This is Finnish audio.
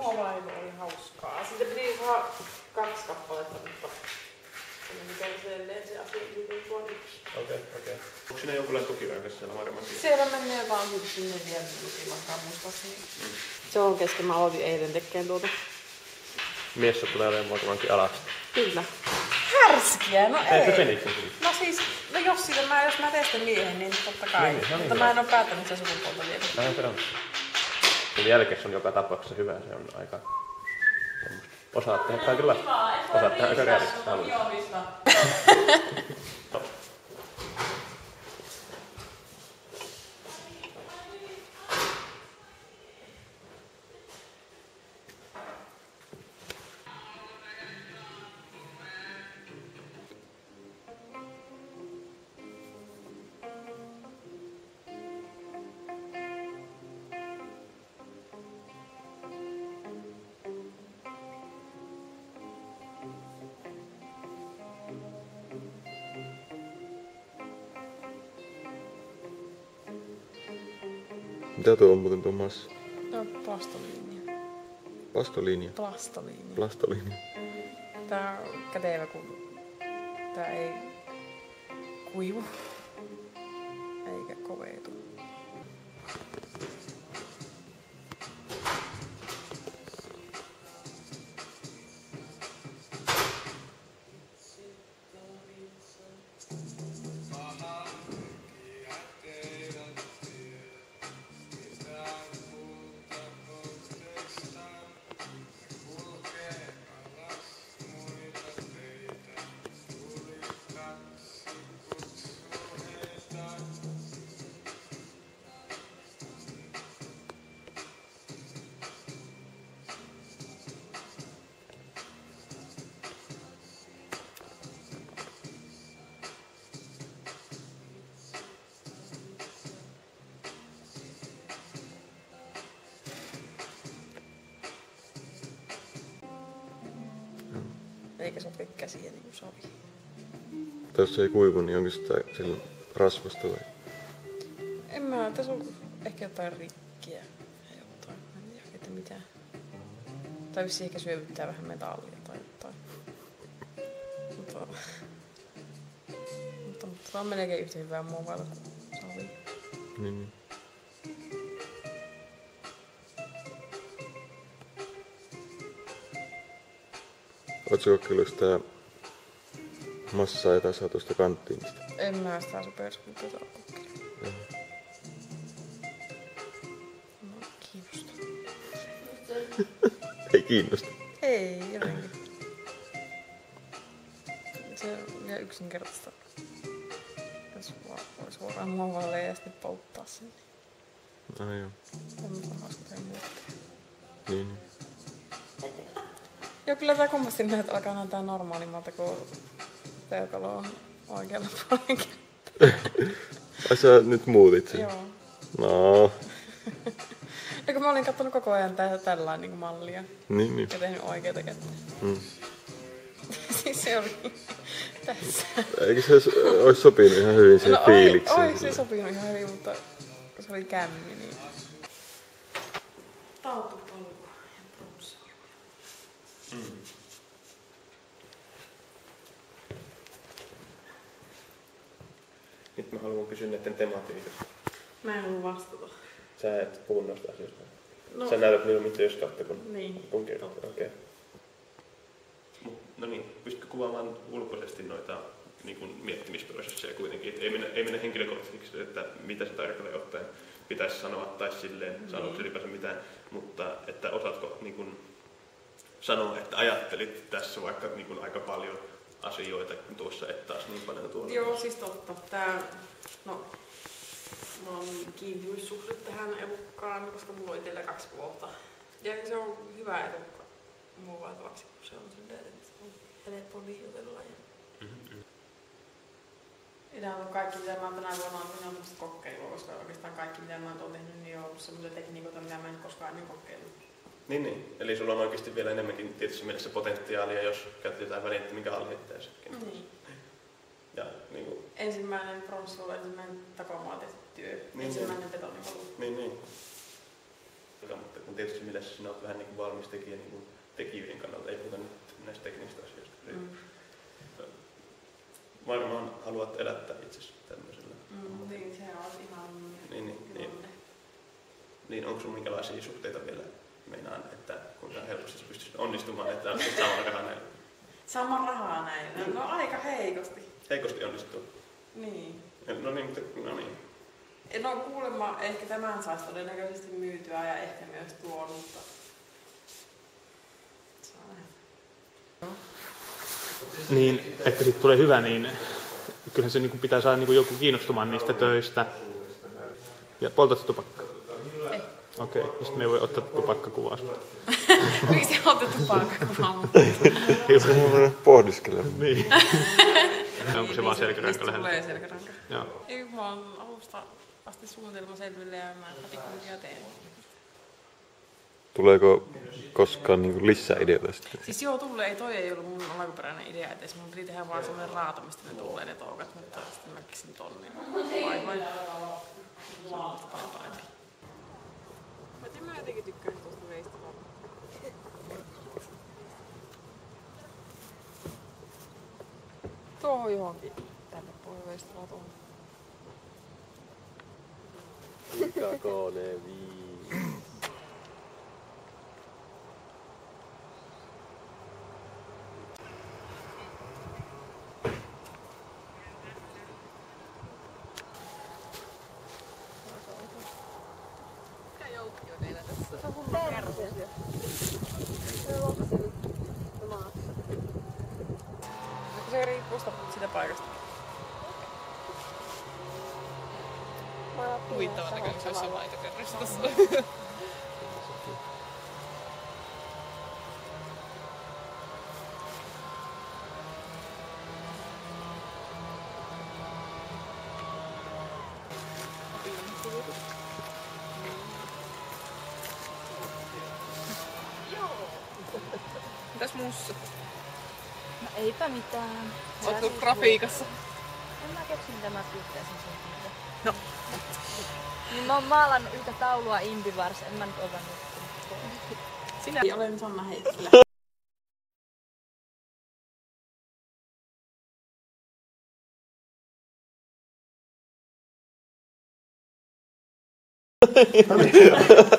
muovailu oli hauskaa. Sitten piti saada kaksi kappaletta, mutta mikä se se asia yli tuon yksi. Okei, okei. Onko siinä jonkunlainen tukirankas siellä varmaankin? Siellä menee vaan yksi neljä minuuttia muistaakseni. Se on kesken, mä aloitin eilen tekemään tuota. Mies tulee olemaan varmaankin alas. Kyllä. Härskiä, no Ei se ei. peniksen siis. No siis, no jos, siitä mä, jos mä teen sitä miehen, niin totta kai. Niin, no niin, Mutta mä en ole päättänyt sen sukupuolta vielä. Se on. Sen jälkeen on joka tapauksessa hyvä, se on aika semmoista. Osaat tehdä kaikenlaista. Osaat tehdä aika realistista Mitä tuo on muuten tuo massa? No, plastoliinia. Pastolinja? Plastoliinia. Plastolinja? Tää on kätevä, kun tää ei kuivu. Eikä koveetu. Eikä sopi käsiä niin kuin sovi. Tai jos se ei kuivu, niin onko sitä silloin rasvasta vai? En mä, tässä on ehkä jotain rikkiä ja jotain. En tiedä, että mitä. Tai vissiin ehkä syövyttää vähän metallia tai jotain. Mutta, mutta, mutta tämä on melkein yhtä hyvää muovailla kuin savi. Niin, niin. Oletko kokeillut sitä massaa ja tasaa tuosta kanttiinista? En mä sitä superskulptioita ole kokeillut. Joo. No, kiinnosta. Ei kiinnosta. Ei, jotenkin. Se on liian yksinkertaista. Jos vaan voi suoraan muovaille ja sitten polttaa sen. Ah, joo. Semmoista hauska tehdä muuta. Niin, niin. Joo, kyllä tää kummasti näyttää alkaa näyttää normaalimmalta, kun peukalo on oikealla puolella. Ai sä nyt muutit sen? Joo. No, Ja kun mä olin kattonut koko ajan tää tällä niin mallia niin, niin. ja tehnyt oikeita kättä. Mm. siis se oli tässä. Eikö se olisi sopinut ihan hyvin siihen no, fiilikseen? Oi, oi, se sopinut ihan hyvin, mutta se oli kämmi, niin... Tautupalua ja bronsaa. Nyt mä haluan kysyä näiden tematiikasta. Mä en halua vastata. Sä et puhu noista asioista. No, Sä näytät mieluummin työskautta kuin, niin. kuin kertoa. Okei. Okay. No niin, pystytkö kuvaamaan ulkoisesti noita niin kuin miettimisprosesseja kuitenkin? Et ei mennä, ei mennä henkilökohtaisesti, että mitä se tarkalleen ottaen pitäisi sanoa tai silleen, Niin. sanoiko ylipäänsä mitään, mutta että osaatko niin kuin, sanoa, että ajattelit tässä vaikka niin kuin, aika paljon asioita, kun tuossa et taas niin paljon tuolla. Joo, siis totta. Tää, no, mulla on kiintymissuhde tähän elukkaan, koska mulla on itsellä kaksi vuotta. Ja se on hyvä elukka muovailtavaksi, kun se on silleen, että se on helppo liioitella. Ja... Mhm, Ja on kaikki, mitä mä oon tänä vuonna on tämmöistä kokeilua, koska oikeastaan kaikki, mitä mä oon tehnyt, niin on ollut semmoisia tekniikoita, mitä mä en koskaan ennen kokeillut. Niin, niin. Eli sulla on oikeasti vielä enemmänkin tietyssä mielessä potentiaalia, jos käytät jotain välinettä, minkä alhittäisikin. Niin. Ja niin kuin, Ensimmäinen pronssi oli ensimmäinen takomaa tehty työ. Niin, ensimmäinen betonivalu. niin, niin. mutta kun tietysti millä sinä olet vähän niin kuin valmis tekijä niin kuin tekijöiden kannalta, ei puhuta nyt näistä teknisistä asioista. Mm. Varmaan haluat elättää itsesi tämmöisellä. Mm, niin, se on ihan Niin, niin, niin. tilanne. Niin onko sinulla minkälaisia suhteita vielä onnistumaan, että on samalla rahaa näillä? Sama rahaa näin. No aika heikosti. Heikosti onnistuu. Niin. No niin, mutta no niin. No kuulemma ehkä tämän saisi todennäköisesti myytyä ja ehkä myös tuon, mutta... Saa nähdä. Niin, että siitä tulee hyvä, niin kyllähän se niin kuin pitää saada niin kuin joku kiinnostumaan niistä töistä. Ja poltatko tupakkaa? Ei. Okei, okay. sitten me ei voi ottaa tupakkakuvaa. Se on mennä pohdiskelemaan. niin. Onko se vaan selkäranka lähellä? Tulee selkäranka. Joo. Ei, mulla on alusta asti suunnitelma selville ja mä patikuntia teen. Tuleeko koskaan niin lisää ideoita sitten? Siis joo, tulee. Ei, toi ei ollut mun alkuperäinen idea, että mun piti tehdä vaan semmoinen raato, mistä ne tulee ne toukat, mutta sitten mä keksin ton, niin vai vai. Mä tiedän, mä jotenkin tykkäsin tuosta veistä vaan. Tuohon johonkin tänne pohjan veistä vaan tuohon. Se riippuu sitä, sitä paikasta. Huvittavaa näköinen, se olisi se laitokerros tossa. Mitäs mussa? No eipä mitään. Ootko grafiikassa? En mä keksin, mitä mä pyytäisin sen siitä. No. Niin mä oon maalannut yhtä taulua Impivars, en mä nyt osannut. Sinä olen Sanna Heikkilä.